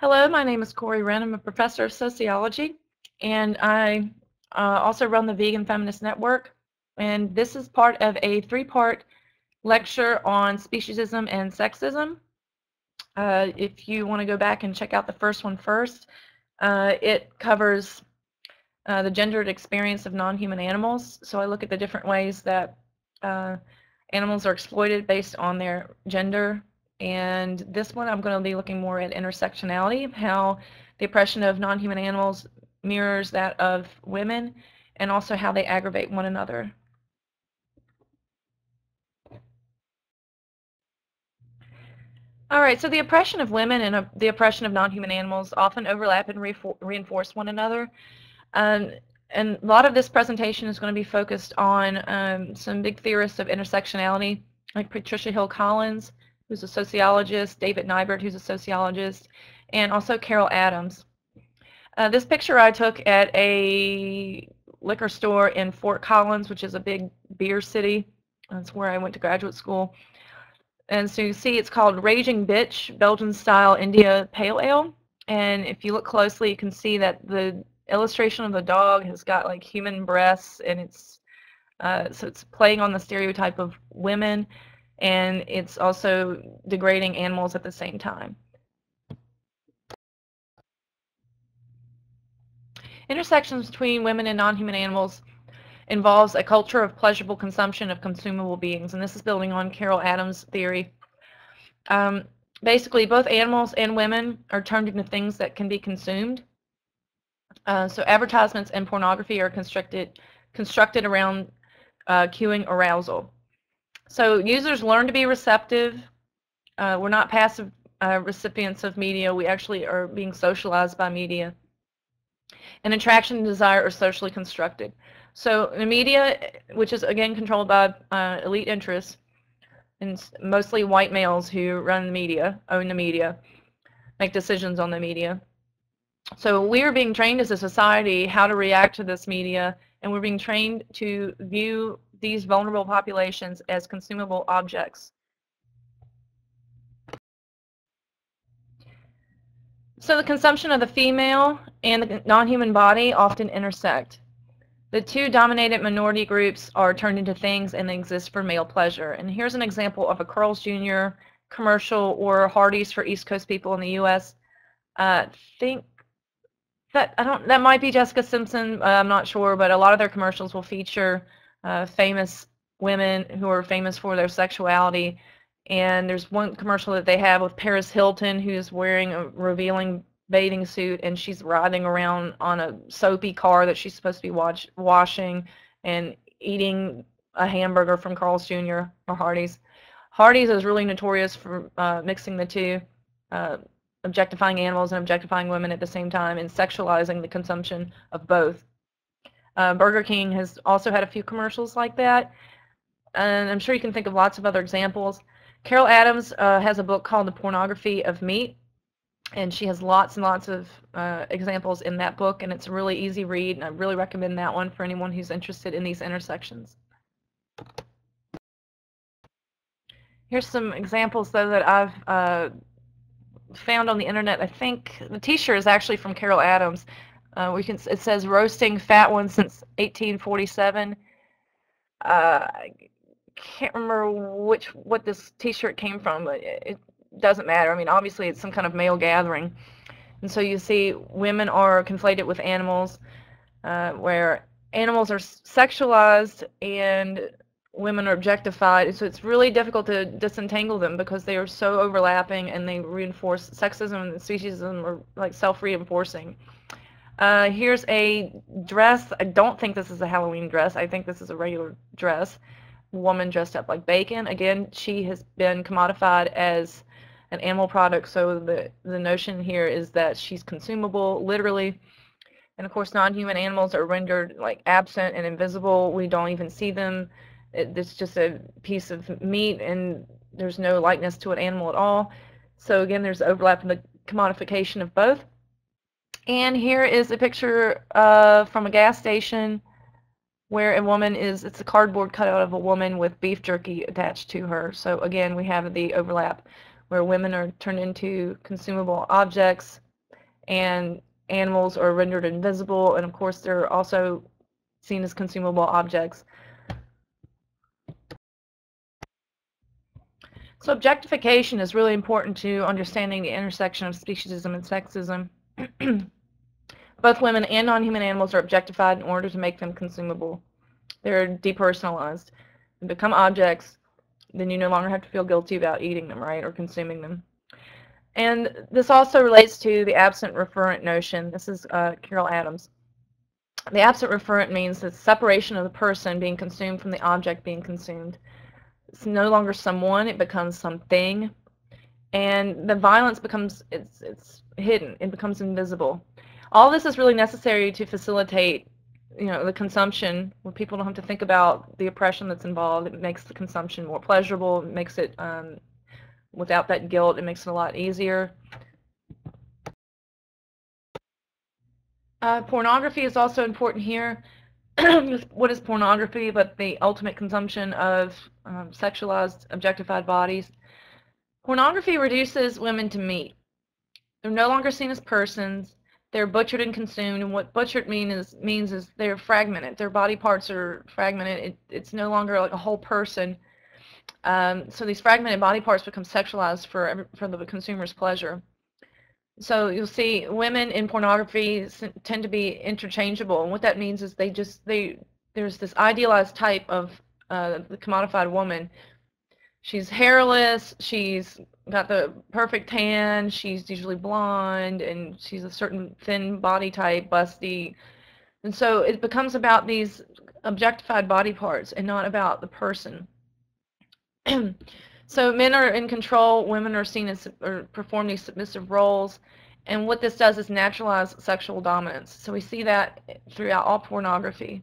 Hello, my name is Corey Wrenn. I'm a professor of sociology, and I uh, also run the Vegan Feminist Network. And this is part of a three-part lecture on speciesism and sexism. Uh, if you want to go back and check out the first one first, uh, it covers uh, the gendered experience of non-human animals. So I look at the different ways that uh, animals are exploited based on their gender. And this one I'm going to be looking more at intersectionality, how the oppression of non-human animals mirrors that of women, and also how they aggravate one another. All right, so the oppression of women and uh, the oppression of non-human animals often overlap and reinforce one another. Um, and a lot of this presentation is going to be focused on um, some big theorists of intersectionality, like Patricia Hill Collins, who's a sociologist, David Nibert, who's a sociologist, and also Carol Adams. Uh, this picture I took at a liquor store in Fort Collins, which is a big beer city. That's where I went to graduate school. And so you see it's called Raging Bitch Belgian Style India Pale Ale. And if you look closely, you can see that the illustration of the dog has got like human breasts and it's uh, so it's playing on the stereotype of women and it's also degrading animals at the same time. Intersections between women and non-human animals involves a culture of pleasurable consumption of consumable beings, and this is building on Carol Adams' theory. Um, basically, both animals and women are turned into things that can be consumed. Uh, so advertisements and pornography are constructed constructed around uh, cueing arousal. So users learn to be receptive. Uh, we're not passive uh, recipients of media. We actually are being socialized by media. And attraction and desire are socially constructed. So the media, which is again controlled by uh, elite interests, and mostly white males who run the media, own the media, make decisions on the media. So we are being trained as a society how to react to this media, and we're being trained to view these vulnerable populations as consumable objects. So the consumption of the female and the non-human body often intersect. The two dominated minority groups are turned into things and they exist for male pleasure. And here's an example of a Carl's Jr. commercial or Hardee's for East Coast people in the U.S. Uh, think that I don't that might be Jessica Simpson. Uh, I'm not sure, but a lot of their commercials will feature uh, famous women who are famous for their sexuality. And there's one commercial that they have with Paris Hilton, who's wearing a revealing bathing suit and she's riding around on a soapy car that she's supposed to be watch, washing and eating a hamburger from Carl's Jr. or Hardee's. Hardee's is really notorious for uh, mixing the two, uh, objectifying animals and objectifying women at the same time and sexualizing the consumption of both. Uh, Burger King has also had a few commercials like that, and I'm sure you can think of lots of other examples. Carol Adams uh, has a book called The Pornography of Meat, and she has lots and lots of uh, examples in that book and it's a really easy read and I really recommend that one for anyone who's interested in these intersections. Here's some examples though that I've uh, found on the internet. I think the t-shirt is actually from Carol Adams. Uh, we can it says roasting fat ones since 1847. Uh, I can't remember which what this t-shirt came from, but it, doesn't matter. I mean, obviously it's some kind of male gathering. And so you see women are conflated with animals, uh, where animals are sexualized and women are objectified. So it's really difficult to disentangle them because they are so overlapping and they reinforce sexism and speciesism are like self-reinforcing. Uh, here's a dress. I don't think this is a Halloween dress. I think this is a regular dress. Woman dressed up like bacon. Again, she has been commodified as an animal product. So the, the notion here is that she's consumable, literally. And of course, non-human animals are rendered like absent and invisible. We don't even see them. It, it's just a piece of meat and there's no likeness to an animal at all. So again, there's overlap in the commodification of both. And here is a picture uh, from a gas station where a woman is, it's a cardboard cutout of a woman with beef jerky attached to her. So again, we have the overlap where women are turned into consumable objects and animals are rendered invisible, and of course they're also seen as consumable objects. So objectification is really important to understanding the intersection of speciesism and sexism. Both women and non-human animals are objectified in order to make them consumable. They're depersonalized and become objects, then you no longer have to feel guilty about eating them, right, or consuming them. And this also relates to the absent referent notion. This is uh, Carol Adams. The absent referent means the separation of the person being consumed from the object being consumed. It's no longer someone, it becomes something. And the violence becomes, it's, it's hidden, it becomes invisible. All this is really necessary to facilitate you know the consumption. Where people don't have to think about the oppression that's involved it makes the consumption more pleasurable it makes it um, without that guilt it makes it a lot easier. Uh, pornography is also important here. What is pornography but the ultimate consumption of um, sexualized objectified bodies? Pornography reduces women to meat. They're no longer seen as persons they're butchered and consumed and what butchered mean is means is they're fragmented. Their body parts are fragmented. It, it's no longer like a whole person. Um, so these fragmented body parts become sexualized for for the consumer's pleasure. So you'll see women in pornography tend to be interchangeable and what that means is they just they there's this idealized type of uh, the commodified woman she's hairless she's got the perfect tan. She's usually blonde, and she's a certain thin body type, busty. And so it becomes about these objectified body parts and not about the person. so men are in control, women are seen as or perform these submissive roles. And what this does is naturalize sexual dominance. So we see that throughout all pornography.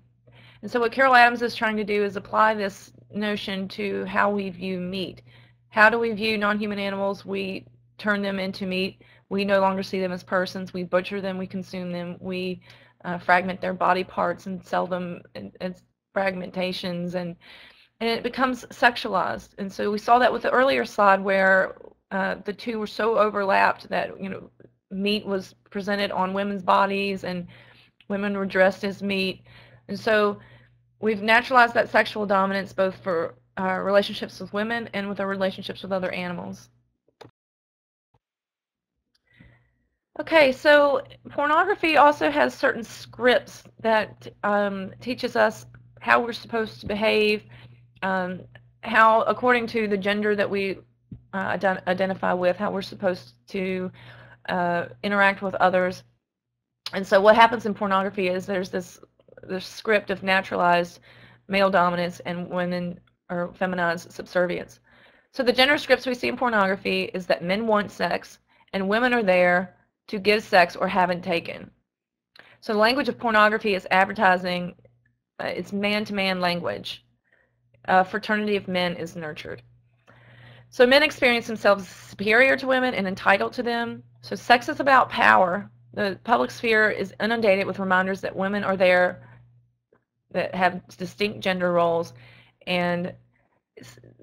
And so what Carol Adams is trying to do is apply this notion to how we view meat. How do we view non-human animals? We turn them into meat. We no longer see them as persons. We butcher them. We consume them. We uh, fragment their body parts and sell them as fragmentations, and and it becomes sexualized. And so we saw that with the earlier slide where uh, the two were so overlapped that you know meat was presented on women's bodies and women were dressed as meat. And so we've naturalized that sexual dominance both for our relationships with women and with our relationships with other animals. Okay, so pornography also has certain scripts that um, teaches us how we're supposed to behave, um, how, according to the gender that we uh, identify with, how we're supposed to uh, interact with others. And so what happens in pornography is there's this, this script of naturalized male dominance and women or feminized subservience. So the gender scripts we see in pornography is that men want sex and women are there to give sex or haven't taken. So the language of pornography is advertising, uh, it's man-to-man language. A fraternity of men is nurtured. So men experience themselves superior to women and entitled to them. So sex is about power. The public sphere is inundated with reminders that women are there that have distinct gender roles and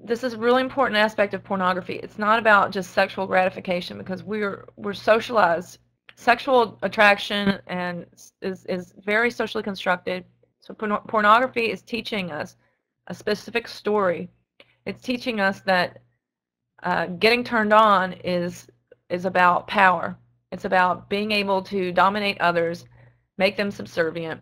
this is a really important aspect of pornography. It's not about just sexual gratification because we're we're socialized. Sexual attraction and is is very socially constructed. So porn pornography is teaching us a specific story. It's teaching us that uh, getting turned on is is about power. It's about being able to dominate others, make them subservient.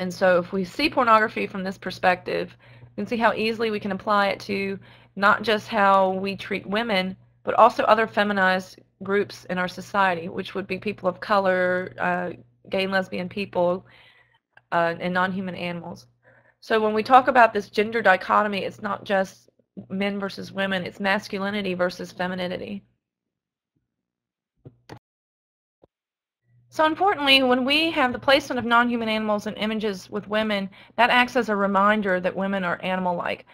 And so if we see pornography from this perspective, we can see how easily we can apply it to not just how we treat women, but also other feminized groups in our society, which would be people of color, uh, gay and lesbian people, uh, and non-human animals. So when we talk about this gender dichotomy, it's not just men versus women, it's masculinity versus femininity. So importantly, when we have the placement of non-human animals in images with women, that acts as a reminder that women are animal-like.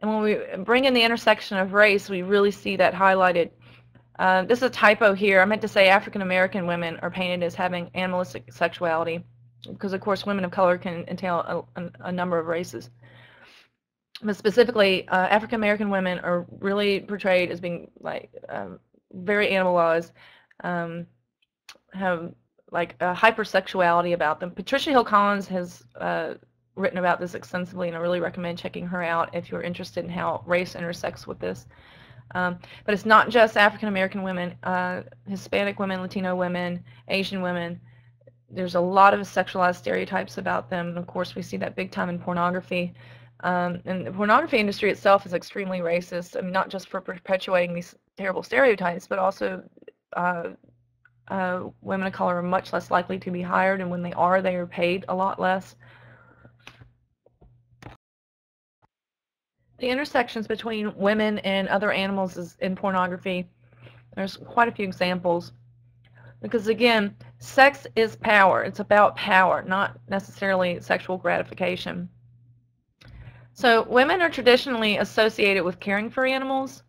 And when we bring in the intersection of race, we really see that highlighted. Uh, this is a typo here. I meant to say African American women are painted as having animalistic sexuality, because of course women of color can entail a, a, number of races. But specifically, uh, African American women are really portrayed as being like um, very animalized. Um, have like a hypersexuality about them. Patricia Hill Collins has uh, written about this extensively, and I really recommend checking her out if you're interested in how race intersects with this. Um, but it's not just African American women, uh, Hispanic women, Latino women, Asian women. There's a lot of sexualized stereotypes about them. And of course, we see that big time in pornography. Um, and the pornography industry itself is extremely racist, I mean, not just for perpetuating these terrible stereotypes, but also uh, uh, women of color are much less likely to be hired, and when they are, they are paid a lot less. The intersections between women and other animals is in pornography. There's quite a few examples. Because again, sex is power. It's about power, not necessarily sexual gratification. So women are traditionally associated with caring for animals.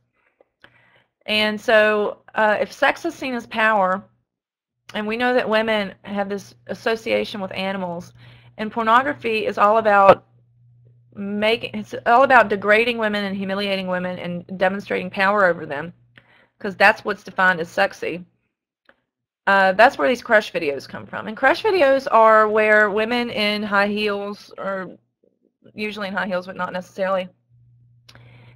And so uh, if sex is seen as power, and we know that women have this association with animals, and pornography is all about making it's all about degrading women and humiliating women and demonstrating power over them because that's what's defined as sexy. Uh, that's where these crush videos come from. And crush videos are where women in high heels or usually in high heels, but not necessarily.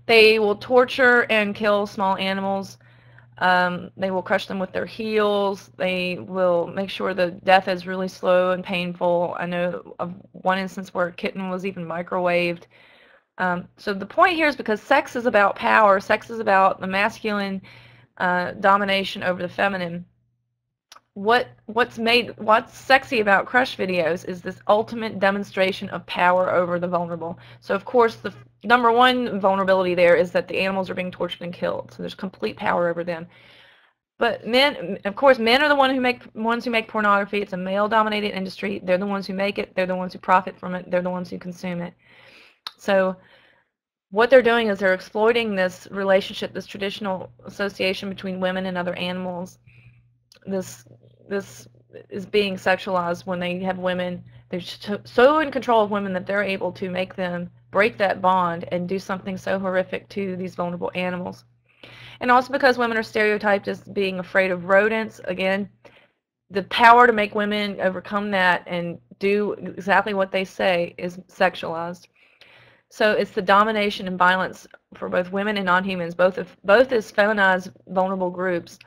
They will torture and kill small animals. Um, they will crush them with their heels. They will make sure the death is really slow and painful. I know of one instance where a kitten was even microwaved. Um, so the point here is because sex is about power, sex is about the masculine uh, domination over the feminine what what's made what's sexy about crush videos is this ultimate demonstration of power over the vulnerable. So of course the number one vulnerability there is that the animals are being tortured and killed. So there's complete power over them. But men, of course, men are the who make ones who make pornography. It's a male-dominated industry. They're the ones who make it. They're the ones who profit from it. They're the ones who consume it. So what they're doing is they're exploiting this relationship, this traditional association between women and other animals, this this is being sexualized when they have women they're so in control of women that they're able to make them break that bond and do something so horrific to these vulnerable animals. And also because women are stereotyped as being afraid of rodents again the power to make women overcome that and do exactly what they say is sexualized. So it's the domination and violence for both women and non-humans both of both as feminized vulnerable groups.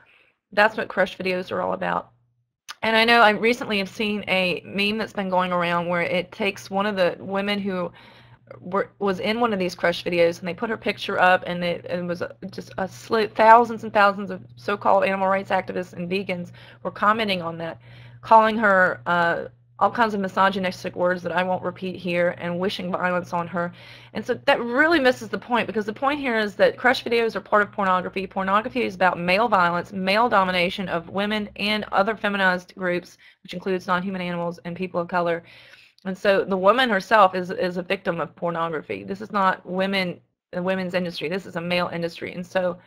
That's what crush videos are all about and I know I recently have seen a meme that's been going around where it takes one of the women who were, was in one of these crush videos and they put her picture up and it, it was just a slit, thousands and thousands of so-called animal rights activists and vegans were commenting on that, calling her uh, all kinds of misogynistic words that I won't repeat here and wishing violence on her. And so that really misses the point because the point here is that crush videos are part of pornography. Pornography is about male violence, male domination of women and other feminized groups, which includes non-human animals and people of color. And so the woman herself is, is a victim of pornography. This is not women, the women's industry. This is a male industry. And so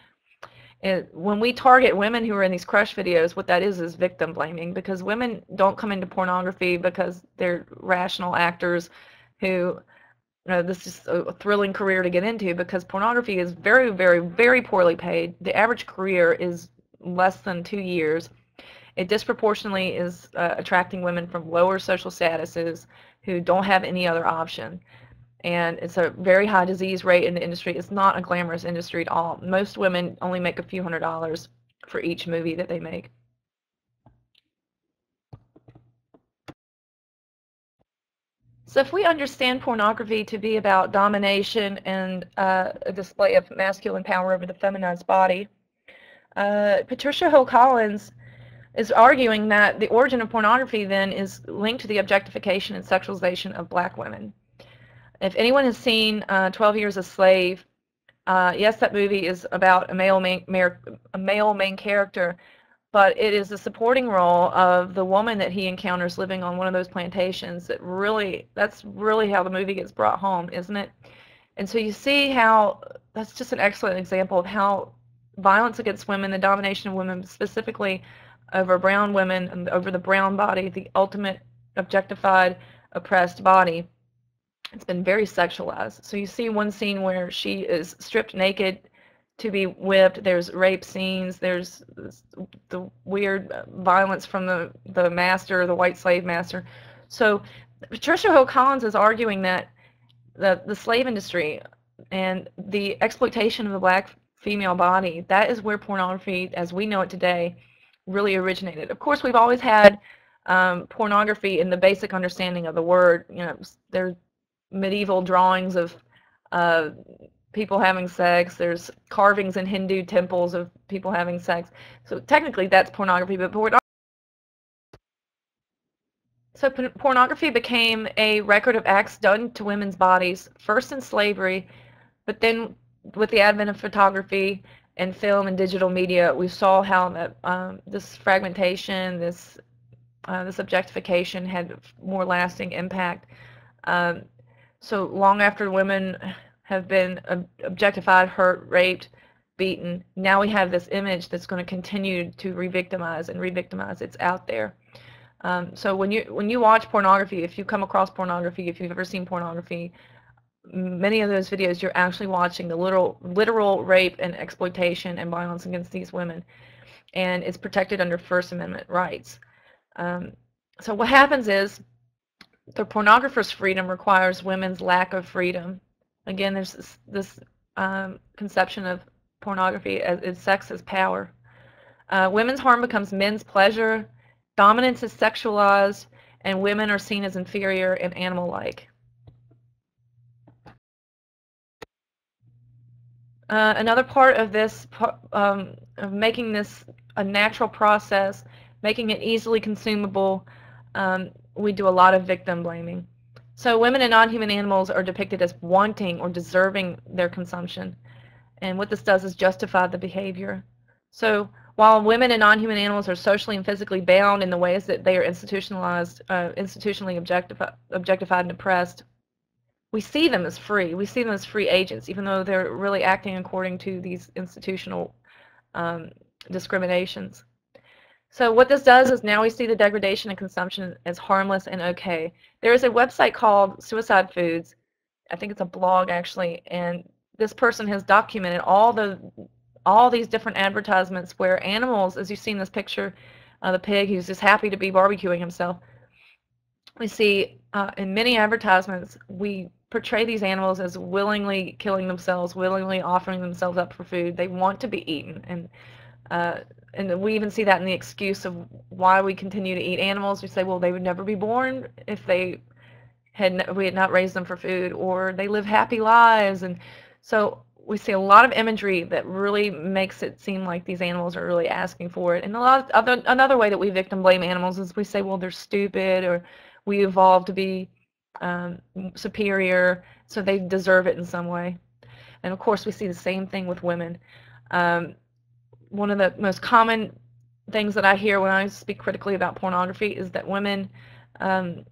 it, when we target women who are in these crush videos, what that is is victim blaming because women don't come into pornography because they're rational actors who, you know, this is a thrilling career to get into because pornography is very, very, very poorly paid. The average career is less than two years. It disproportionately is uh, attracting women from lower social statuses who don't have any other option and it's a very high disease rate in the industry. It's not a glamorous industry at all. Most women only make a few hundred dollars for each movie that they make. So if we understand pornography to be about domination and uh, a display of masculine power over the feminized body, uh, Patricia Hill Collins is arguing that the origin of pornography then is linked to the objectification and sexualization of black women. If anyone has seen uh, 12 Years a Slave, uh, yes, that movie is about a male main, a male main character, but it is the supporting role of the woman that he encounters living on one of those plantations that really, that's really how the movie gets brought home, isn't it? And so you see how, that's just an excellent example of how violence against women, the domination of women specifically over brown women and over the brown body, the ultimate objectified, oppressed body, it's been very sexualized. So you see one scene where she is stripped naked, to be whipped. There's rape scenes. There's the weird violence from the, the master, the white slave master. So Patricia Hill Collins is arguing that the, the slave industry and the exploitation of the black female body, that is where pornography, as we know it today, really originated. Of course, we've always had um, pornography in the basic understanding of the word. You know, there's medieval drawings of uh, people having sex. There's carvings in Hindu temples of people having sex. So technically, that's pornography. But pornography so pornography became a record of acts done to women's bodies, first in slavery, but then with the advent of photography and film and digital media, we saw how that um, this fragmentation, this uh, this objectification had more lasting impact. Um, so long after women have been objectified, hurt, raped, beaten, now we have this image that's going to continue to re-victimize and re-victimize. It's out there. Um, so when you when you watch pornography, if you come across pornography, if you've ever seen pornography, many of those videos you're actually watching the literal literal rape and exploitation and violence against these women, and it's protected under First Amendment rights. Um, so what happens is the pornographer's freedom requires women's lack of freedom. Again, there's this, this um, conception of pornography as, as sex as power. Uh, women's harm becomes men's pleasure Dominance is sexualized, and women are seen as inferior and animal-like. Uh, another part of this, um, of making this a natural process, making it easily consumable, um, we do a lot of victim blaming. So women and non-human animals are depicted as wanting or deserving their consumption. And what this does is justify the behavior. So while women and non-human animals are socially and physically bound in the ways that they are institutionalized, uh, institutionally objectified, objectified and oppressed, we see them as free. We see them as free agents, even though they're really acting according to these institutional um, discriminations. So what this does is now we see the degradation and consumption as harmless and okay. There is a website called Suicide Foods. I think it's a blog actually, and this person has documented all the all these different advertisements where animals, as you see in this picture, uh, the pig who's just happy to be barbecuing himself, we see uh, in many advertisements we portray these animals as willingly killing themselves, willingly offering themselves up for food. They want to be eaten, and uh, and we even see that in the excuse of why we continue to eat animals. We say, well, they would never be born if they had we had not raised them for food, or they live happy lives, and so we see a lot of imagery that really makes it seem like these animals are really asking for it. And a lot of other, another way that we victim blame animals is we say, well, they're stupid or we evolved to be um, superior, so they deserve it in some way. And of course, we see the same thing with women. Um, one of the most common things that I hear when I speak critically about pornography is that women um,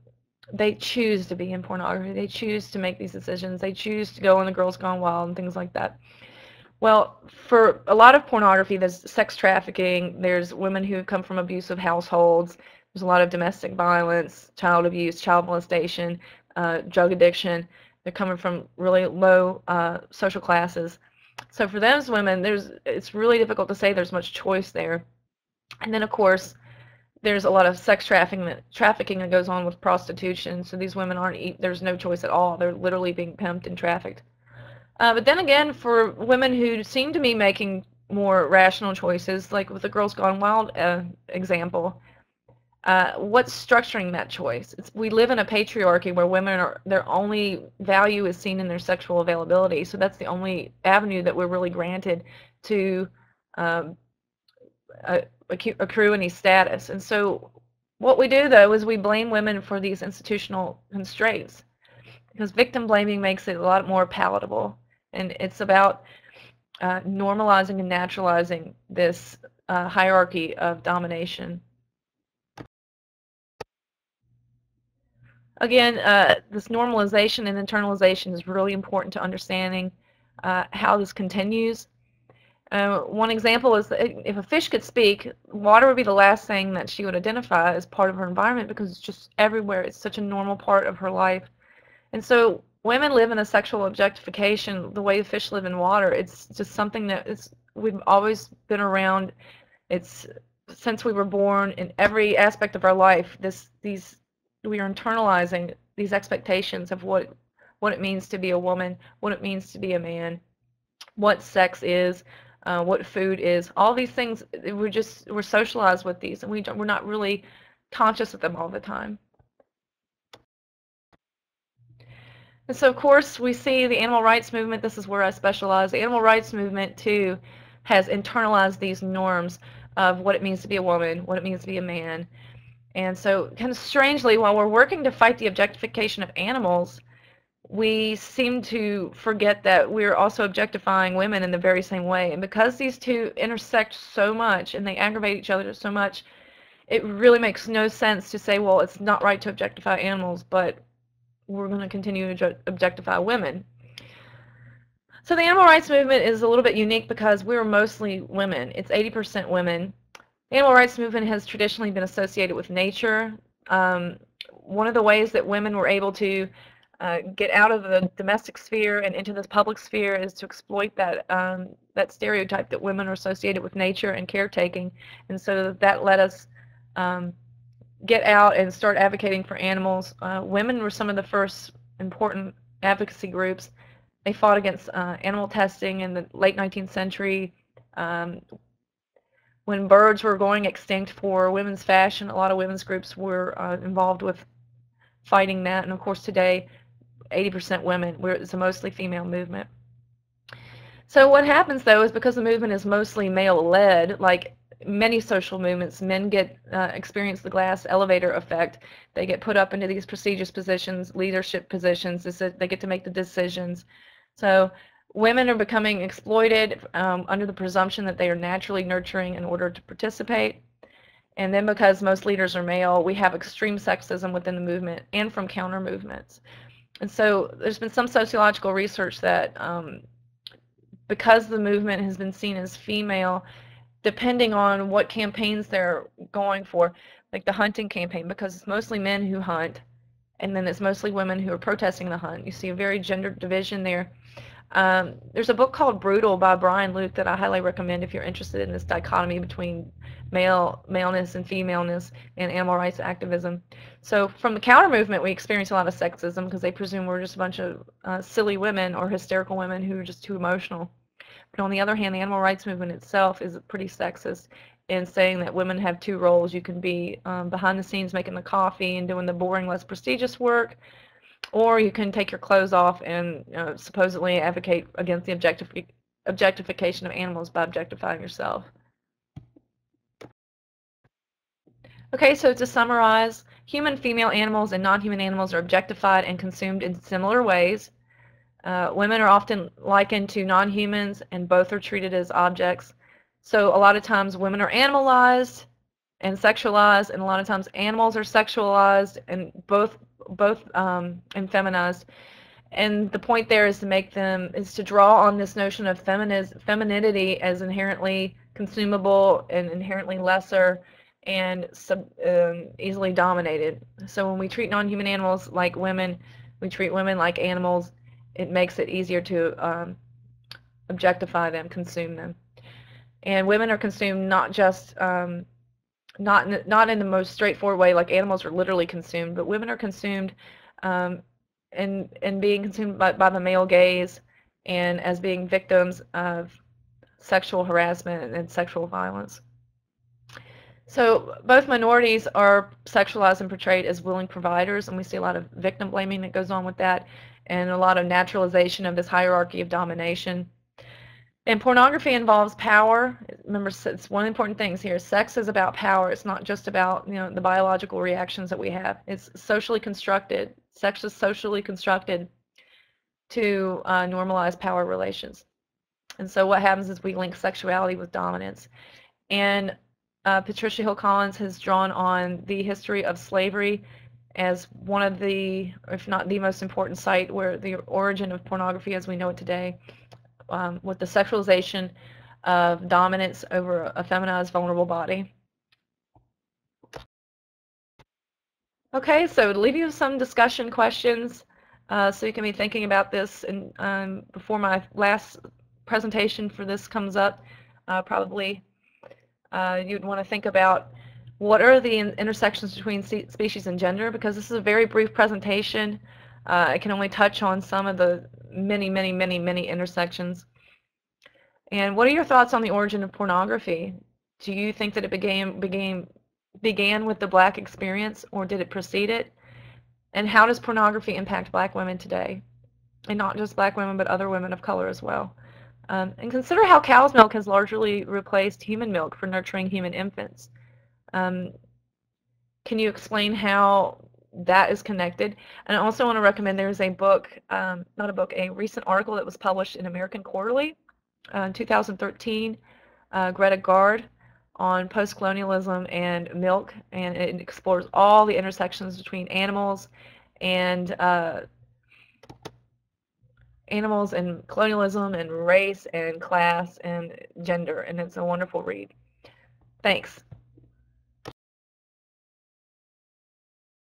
they choose to be in pornography. They choose to make these decisions. They choose to go on the Girls Gone Wild and things like that. Well, for a lot of pornography, there's sex trafficking. There's women who come from abusive households. There's a lot of domestic violence, child abuse, child molestation, uh, drug addiction. They're coming from really low uh, social classes. So for those women, there's it's really difficult to say there's much choice there. And then, of course, there's a lot of sex trafficking that trafficking that goes on with prostitution. So these women aren't. There's no choice at all. They're literally being pimped and trafficked. Uh, but then again, for women who seem to be making more rational choices, like with the Girls Gone Wild uh, example, uh, what's structuring that choice? It's, we live in a patriarchy where women are their only value is seen in their sexual availability. So that's the only avenue that we're really granted to um, accrue any status. And so what we do, though, is we blame women for these institutional constraints because victim blaming makes it a lot more palatable. And it's about uh, normalizing and naturalizing this uh, hierarchy of domination. Again, uh, this normalization and internalization is really important to understanding uh, how this continues uh, one example is that if a fish could speak, water would be the last thing that she would identify as part of her environment because it's just everywhere. It's such a normal part of her life. And so women live in a sexual objectification the way the fish live in water. It's just something that is we've always been around. It's since we were born in every aspect of our life. This these we are internalizing these expectations of what what it means to be a woman, what it means to be a man, what sex is, uh, what food is. All these things we're just we're socialized with these, and we we're not really conscious of them all the time. And so, of course, we see the animal rights movement. This is where I specialize. The animal rights movement, too, has internalized these norms of what it means to be a woman, what it means to be a man. And so, kind of strangely, while we're working to fight the objectification of animals, we seem to forget that we're also objectifying women in the very same way. And because these two intersect so much and they aggravate each other so much, it really makes no sense to say, well, it's not right to objectify animals, but we're going to continue to objectify women. So the animal rights movement is a little bit unique because we're mostly women. It's 80% women. The animal rights movement has traditionally been associated with nature. Um, one of the ways that women were able to uh, get out of the domestic sphere and into the public sphere is to exploit that um, that stereotype that women are associated with nature and caretaking, and so that let us um, get out and start advocating for animals. Uh, women were some of the first important advocacy groups. They fought against uh, animal testing in the late 19th century. Um, when birds were going extinct for women's fashion, a lot of women's groups were uh, involved with fighting that. And of course, today, 80% women. It's a mostly female movement. So what happens though is because the movement is mostly male-led, like many social movements, men get uh, experience the glass elevator effect. They get put up into these prestigious positions, leadership positions. They get to make the decisions. So women are becoming exploited um, under the presumption that they are naturally nurturing in order to participate. And then because most leaders are male, we have extreme sexism within the movement and from counter movements. And so there's been some sociological research that um, because the movement has been seen as female, depending on what campaigns they're going for, like the hunting campaign, because it's mostly men who hunt, and then it's mostly women who are protesting the hunt. You see a very gendered division there. Um, there's a book called Brutal by Brian Luke that I highly recommend if you're interested in this dichotomy between male maleness and femaleness and animal rights activism. So from the counter movement, we experience a lot of sexism because they presume we're just a bunch of uh, silly women or hysterical women who are just too emotional. But on the other hand, the animal rights movement itself is pretty sexist in saying that women have two roles. You can be um, behind the scenes making the coffee and doing the boring, less prestigious work, or you can take your clothes off and supposedly advocate against the objectif objectification of animals by objectifying yourself. Okay, so to summarize, human female animals and non-human animals are objectified and consumed in similar ways. Uh, women are often likened to non-humans and both are treated as objects. So a lot of times women are animalized and sexualized and a lot of times animals are sexualized and both both um, and feminized. And the point there is to make them is to draw on this notion of feminiz, femininity as inherently consumable and inherently lesser and sub, um, easily dominated. So when we treat non-human animals like women, we treat women like animals. It makes it easier to um, objectify them, consume them. And women are consumed not just um, not in, not in the most straightforward way, like animals are literally consumed, but women are consumed um, and and being consumed by, by the male gaze and as being victims of sexual harassment and sexual violence. So both minorities are sexualized and portrayed as willing providers, and we see a lot of victim blaming that goes on with that, and a lot of naturalization of this hierarchy of domination. And pornography involves power. Remember, it's one of the important things here. Sex is about power. It's not just about you know the biological reactions that we have. It's socially constructed. Sex is socially constructed to uh, normalize power relations. And so what happens is we link sexuality with dominance. And uh, Patricia Hill Collins has drawn on the history of slavery as one of the, if not the most important site where the origin of pornography as we know it today um, with the sexualization of dominance over a feminized, vulnerable body. Okay, so to leave you with some discussion questions, Uh, so you can be thinking about this and um, before my last presentation for this comes up, uh, probably uh, you'd want to think about what are the in intersections between species and gender because this is a very brief presentation. Uh, I can only touch on some of the many, many, many, many intersections. And what are your thoughts on the origin of pornography? Do you think that it began, began, began with the black experience or did it precede it? And how does pornography impact black women today? And not just black women, but other women of color as well. Um, and consider how cow's milk has largely replaced human milk for nurturing human infants. Um, can you explain how that is connected? And I also want to recommend there's a book, um, not a book, a recent article that was published in American Quarterly uh, in 2013, uh, Greta Gaard on post-colonialism and milk, and it explores all the intersections between animals and uh, animals and colonialism and race and class and gender, and it's a wonderful read. Thanks.